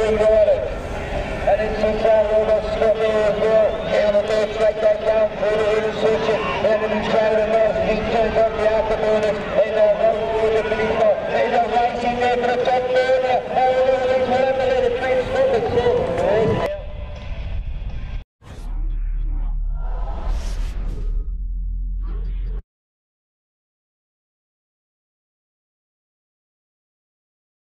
And it's a travel over Scorpio as well. And the third strike back down for the intersection. Enemy trying to north. He turns up the afternoon.